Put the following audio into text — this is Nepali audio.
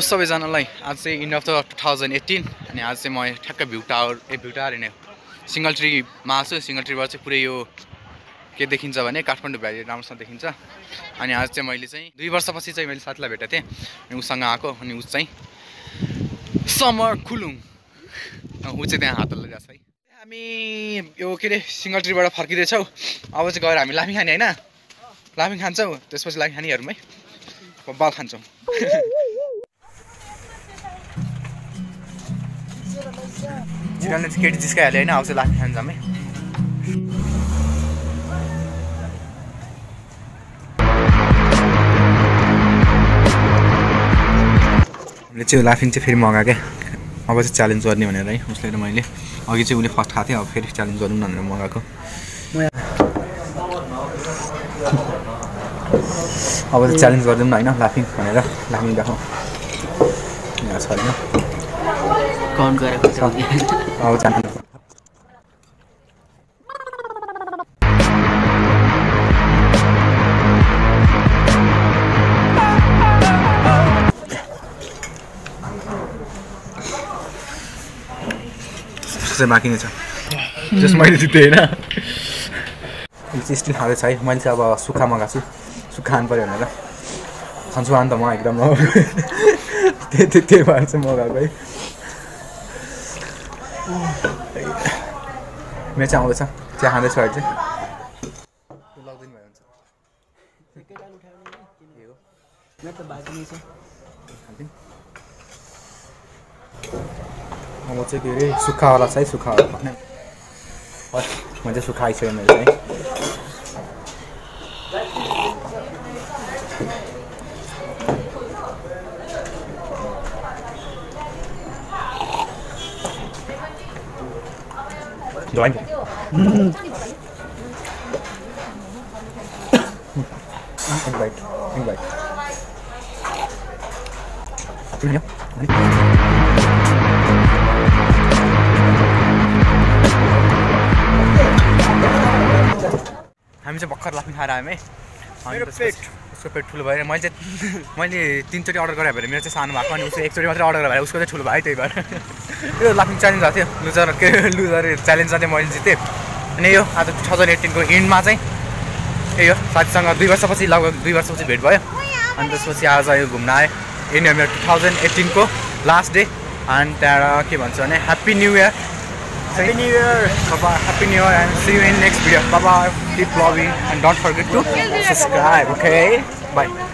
सबैजनालाई आज चाहिँ end of the two thousand eighteen अनि आज चाहिँ म ठ्याक्क भ्यू टावर ए भ्यू टावर होइन सिङ्गल ट्रीमा आएको छु सिङ्गल ट्रीबाट चाहिँ पुरै यो के देखिन्छ भने काठमाडौँ भ्याली राम्रोसँग देखिन्छ। अनि आज चाहिँ मैले चाहिँ दुई वर्षपछि चाहिँ मैले साथीलाई भेटेको थिएँ अनि उसँग आएको अनि ऊ चाहिँ समर खुलुङ। ऊ चाहिँ त्यहाँ हात हल्लाइरहेको छ है। हामी यो के अरे सिङ्गल ट्रीबाट फर्किँदैछौँ। अब चाहिँ गएर हामी लाफिङ खाने होइन? लाफिङ खान्छौँ त्यसपछि लाफिङ खाने हेरौँ है। बाल खान्छौँ। चाहिँ केटी जिस्काइहाल्यो होइन चाहिँ लाफिङ खान्छ है चाहिँ लाफिङ चाहिँ फेरि मगाएको क्या अब चाहिँ च्यालेन्ज गर्ने भनेर है उसले मैले अघि चाहिँ उसले फर्स्ट खाएको थियो अब फेरि च्यालेन्ज गरौँ न भनेर मगाएको अब चाहिँ च्यालेन्ज गरिदिउँ न होइन लाफिङ भनेर लाफिङ यहाँ छ होइन काउन्ट बाँकी नै छ। जस मैले जितेँ होइन। स्टिल खाँदैछ है। मैले चाहिँ अब सुक्खा मगाएको छु। सुक्खा खानु पऱ्यो भनेर। खान्छु अन्त म एकदम। त्यही त्यही भएर चाहिँ मगाएको है। मेरो चाहिँ आउँदैछ। चिया खाँदैछु अहिले। चाहिँ हुन्छ म चाहिँ के अरे? सुक्खावाला छ है सुक्खावाला। भन्ने म चाहिँ सुक्खा आइसक्यो मेरो चाहिँ Doing. invite, invite. Julia, हामी चाहिँ भर्खर लाफिङ खाएर आयौँ है उसको पेट ठुलो भयो मैले चाहिँ मैले तिनचोटि अर्डर गरेँ भने मेरो चाहिँ सानो भएको अनि उसको एकचोटि मात्रै अर्डर गरेँ उसको चाहिँ ठुलो भयो त्यही भएर यो लाफिङ च्यालेन्ज भएको थियो लुजर के लुजर च्यालेन्जमा चाहिँ मैले जितेँ अनि यो आज टु थाउजन्ड एट्टिनको इन्डमा चाहिँ हो साथीसँग दुई वर्षपछि लगभग दुई वर्षपछि भेट भयो अनि त्यसपछि आज यो घुम्न आएँ हो मेरो टु थाउजन्ड एट्टिनको लास्ट डे अनि त्यहाँबाट के भन्छ भने happy new year Happy New Year! Bye-bye. Happy New Year and see you in next video. Bye-bye. Keep vlogging and don't forget to subscribe, okay? Bye.